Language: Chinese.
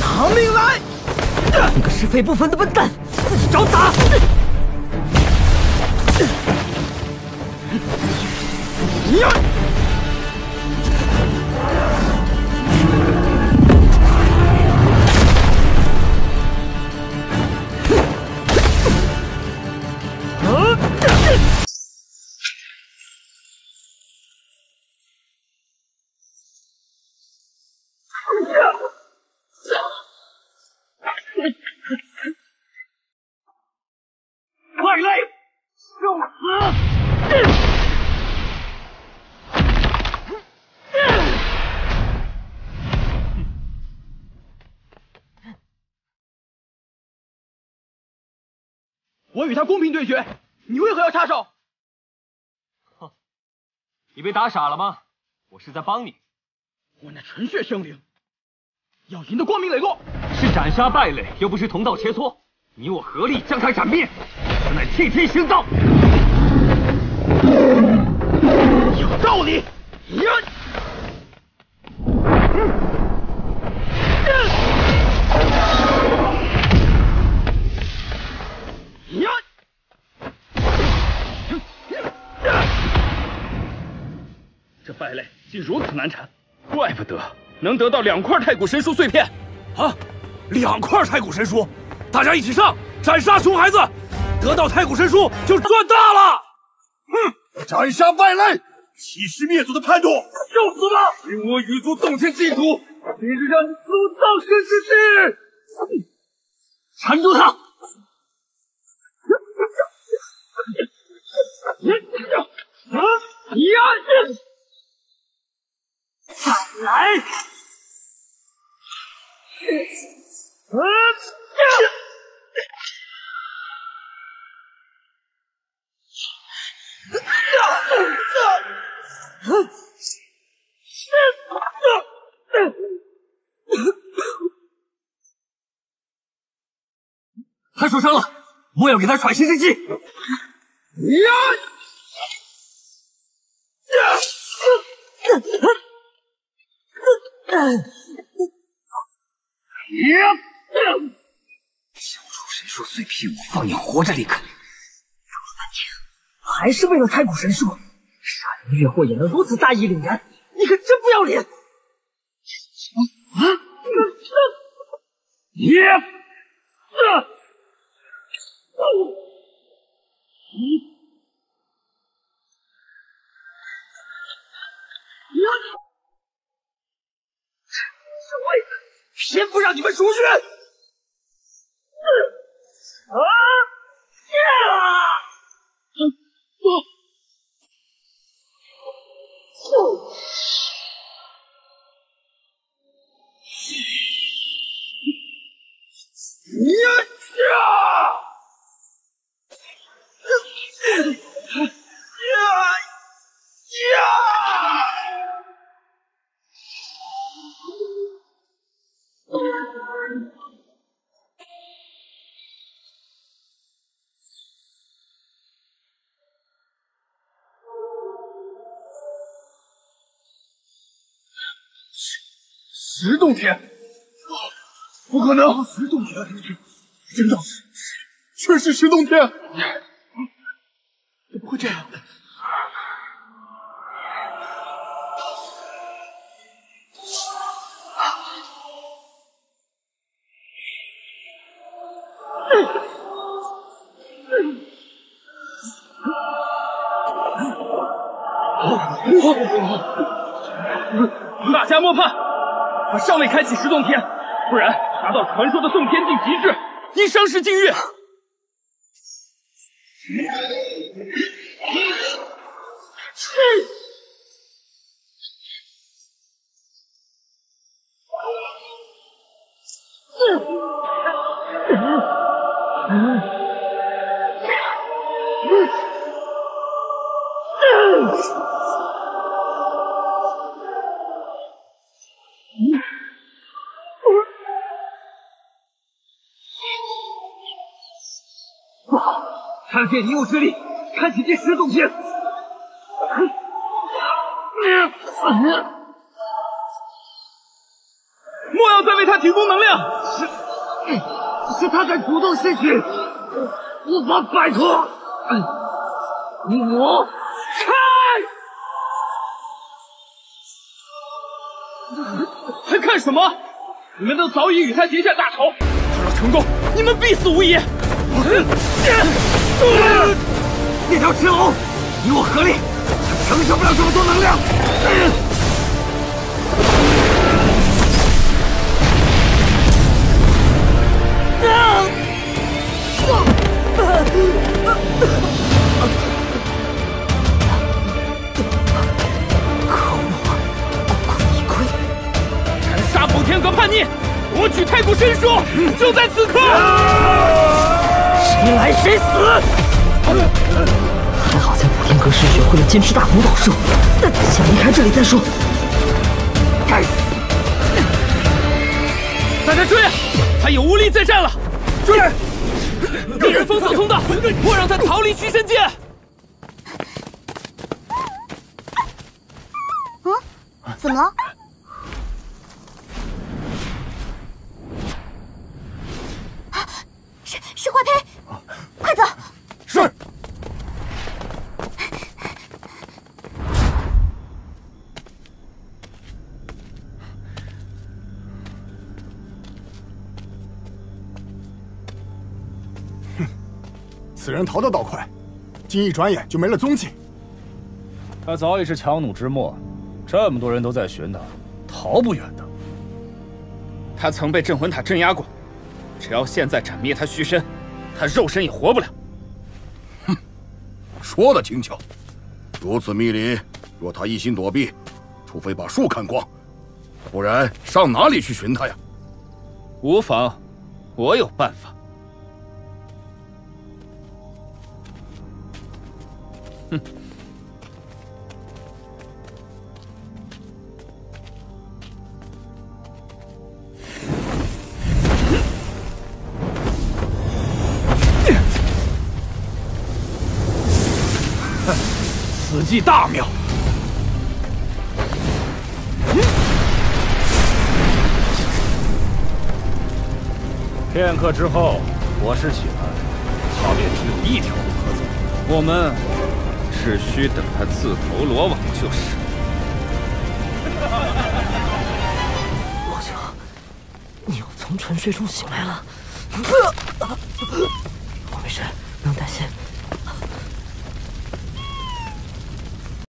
拿命来！你个是非不分的笨蛋，自己找打！呀！我与他公平对决，你为何要插手？哼，你被打傻了吗？我是在帮你。我乃纯血生灵，要赢得光明磊落。是斩杀败类，又不是同道切磋。你我合力将他斩灭，此乃替天行道。败类竟如此难缠，怪不得能得到两块太古神书碎片。啊，两块太古神书，大家一起上，斩杀熊孩子，得到太古神书就赚大了。哼，斩杀败类，欺师灭祖的叛徒，受死吧！令我羽族洞天净土，今日让你死无葬身之地！缠住他！啊！呀！再来！啊！他受伤了，莫要给他喘息之机。呀！交出神树碎片，我放你活着离开。搞了半天，还是为了太古神树，杀人越货也能如此大义凛然，你可真不要脸！啊！耶！啊！偏不让你们出去！石洞天，不可能！石洞天，真的，确实石洞天，怎么会这样？大家莫怕。我尚未开启十洞天，不然达到传说的洞天境极致，因伤势禁月。看见你我之力，开启第十洞天。莫要再为他提供能量。是，是他在主动失去，无法摆脱。我开！还看什么？你们都早已与他结下大仇，他若成功，你们必死无疑。那条赤龙你我合力，他承受不了这么多能量。可恶！功亏一篑！斩杀普天阁叛逆，夺取太古神书，就在此刻！谁来谁死！还好在普天阁时学会了坚持大红宝术，先离开这里再说。该死！大家追啊！他有无力再战了！追！敌人封锁通道，莫让他逃离虚神界。嗯，怎么了？此人逃得倒快，竟一转眼就没了踪迹。他早已是强弩之末，这么多人都在寻他，逃不远的。他曾被镇魂塔镇压过，只要现在斩灭他虚身，他肉身也活不了。哼，说的轻巧。如此密林，若他一心躲避，除非把树砍光，不然上哪里去寻他呀？无妨，我有办法。此计大妙！片刻之后，火势起来，他便只有一条路可走。我们。只需等他自投罗网就是。老九，你又从沉睡中醒来了。我没事，不用担心。